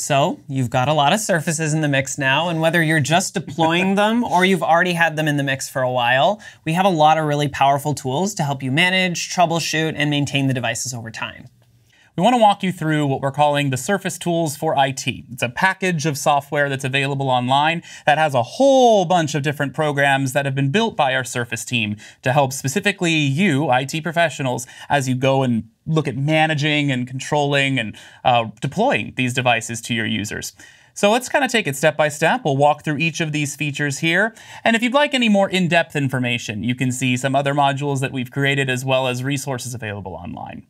So you've got a lot of surfaces in the mix now, and whether you're just deploying them or you've already had them in the mix for a while, we have a lot of really powerful tools to help you manage, troubleshoot, and maintain the devices over time we want to walk you through what we're calling the Surface Tools for IT. It's a package of software that's available online that has a whole bunch of different programs that have been built by our Surface team to help specifically you, IT professionals, as you go and look at managing and controlling and uh, deploying these devices to your users. So let's kind of take it step by step. We'll walk through each of these features here. And if you'd like any more in-depth information, you can see some other modules that we've created as well as resources available online.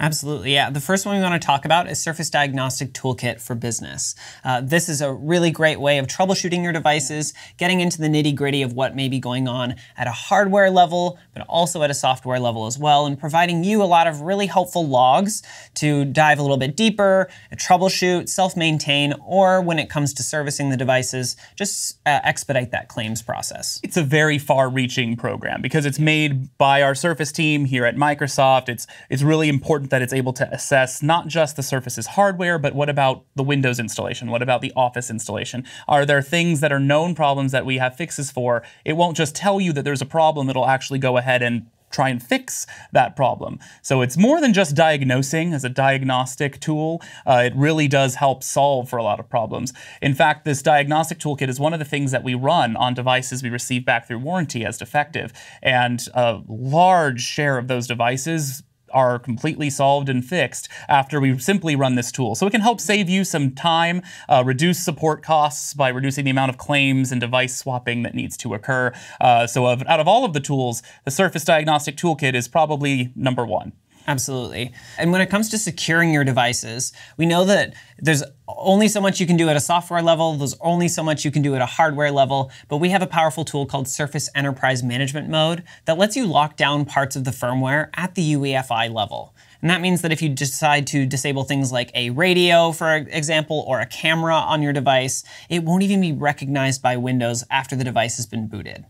Absolutely, yeah. The first one we want to talk about is Surface Diagnostic Toolkit for Business. Uh, this is a really great way of troubleshooting your devices, getting into the nitty gritty of what may be going on at a hardware level, but also at a software level as well, and providing you a lot of really helpful logs to dive a little bit deeper, troubleshoot, self-maintain, or when it comes to servicing the devices, just uh, expedite that claims process. It's a very far-reaching program because it's made by our Surface team here at Microsoft. It's, it's really important important that it's able to assess not just the Surface's hardware, but what about the Windows installation? What about the Office installation? Are there things that are known problems that we have fixes for? It won't just tell you that there's a problem, it'll actually go ahead and try and fix that problem. So it's more than just diagnosing as a diagnostic tool. Uh, it really does help solve for a lot of problems. In fact, this diagnostic toolkit is one of the things that we run on devices we receive back through warranty as defective. And a large share of those devices are completely solved and fixed after we simply run this tool. So it can help save you some time, uh, reduce support costs by reducing the amount of claims and device swapping that needs to occur. Uh, so of, out of all of the tools, the Surface Diagnostic Toolkit is probably number one. Absolutely. And when it comes to securing your devices, we know that there's only so much you can do at a software level, there's only so much you can do at a hardware level, but we have a powerful tool called Surface Enterprise Management Mode that lets you lock down parts of the firmware at the UEFI level. And that means that if you decide to disable things like a radio, for example, or a camera on your device, it won't even be recognized by Windows after the device has been booted.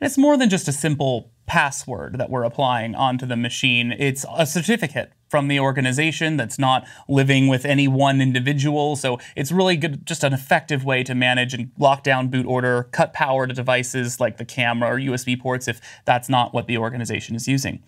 And it's more than just a simple password that we're applying onto the machine. It's a certificate from the organization that's not living with any one individual. So it's really good, just an effective way to manage and lock down boot order, cut power to devices like the camera or USB ports if that's not what the organization is using.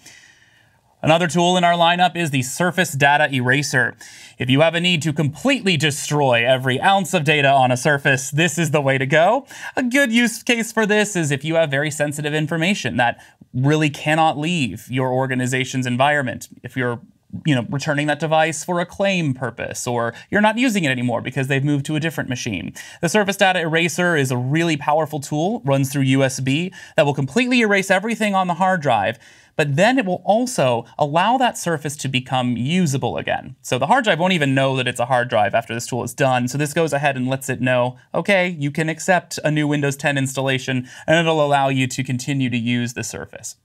Another tool in our lineup is the Surface Data Eraser. If you have a need to completely destroy every ounce of data on a surface, this is the way to go. A good use case for this is if you have very sensitive information that really cannot leave your organization's environment. If you're you know, returning that device for a claim purpose, or you're not using it anymore because they've moved to a different machine. The Surface Data Eraser is a really powerful tool, runs through USB, that will completely erase everything on the hard drive but then it will also allow that surface to become usable again. So the hard drive won't even know that it's a hard drive after this tool is done. So this goes ahead and lets it know, okay, you can accept a new Windows 10 installation, and it'll allow you to continue to use the surface.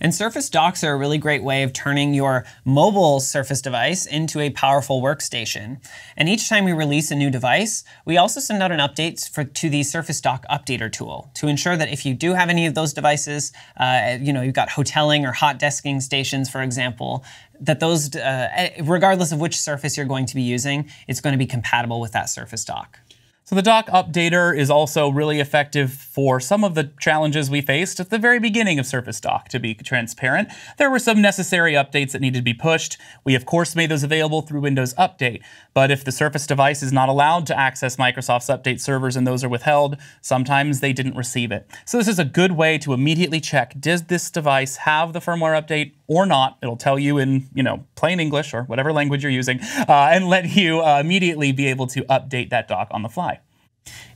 And Surface Docks are a really great way of turning your mobile Surface device into a powerful workstation. And each time we release a new device, we also send out an update for, to the Surface Dock Updater tool to ensure that if you do have any of those devices, uh, you know, you've got hoteling or hot desking stations, for example, that those, uh, regardless of which surface you're going to be using, it's going to be compatible with that Surface Dock. So the dock updater is also really effective for some of the challenges we faced at the very beginning of Surface Dock, to be transparent. There were some necessary updates that needed to be pushed. We of course made those available through Windows Update, but if the Surface device is not allowed to access Microsoft's update servers and those are withheld, sometimes they didn't receive it. So this is a good way to immediately check, does this device have the firmware update or not? It'll tell you in, you know, plain English or whatever language you're using, uh, and let you uh, immediately be able to update that dock on the fly.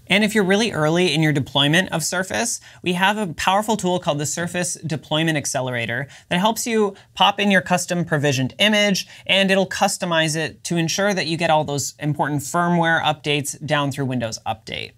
And if you're really early in your deployment of Surface, we have a powerful tool called the Surface Deployment Accelerator that helps you pop in your custom provisioned image and it'll customize it to ensure that you get all those important firmware updates down through Windows Update.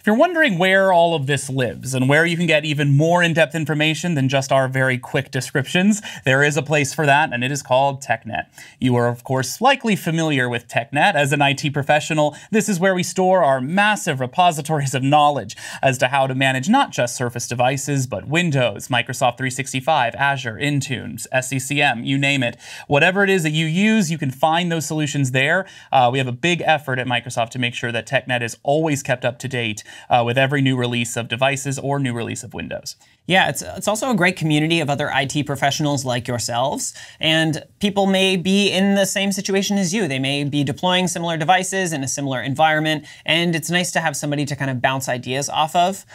If you're wondering where all of this lives and where you can get even more in-depth information than just our very quick descriptions, there is a place for that, and it is called TechNet. You are, of course, likely familiar with TechNet. As an IT professional, this is where we store our massive repositories of knowledge as to how to manage not just Surface devices, but Windows, Microsoft 365, Azure, Intune, SCCM, you name it. Whatever it is that you use, you can find those solutions there. Uh, we have a big effort at Microsoft to make sure that TechNet is always kept up to date uh, with every new release of devices or new release of Windows. Yeah, it's, it's also a great community of other IT professionals like yourselves. And people may be in the same situation as you. They may be deploying similar devices in a similar environment. And it's nice to have somebody to kind of bounce ideas off of.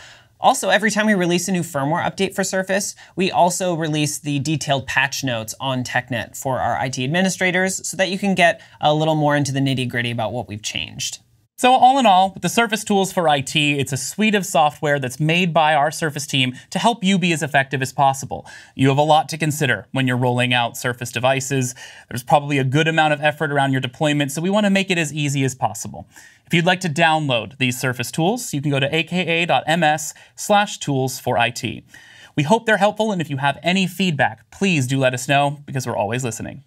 Also, every time we release a new firmware update for Surface, we also release the detailed patch notes on TechNet for our IT administrators so that you can get a little more into the nitty gritty about what we've changed. So all in all, with the Surface Tools for IT, it's a suite of software that's made by our Surface team to help you be as effective as possible. You have a lot to consider when you're rolling out Surface devices. There's probably a good amount of effort around your deployment, so we want to make it as easy as possible. If you'd like to download these Surface tools, you can go to aka.ms slash tools for IT. We hope they're helpful, and if you have any feedback, please do let us know because we're always listening.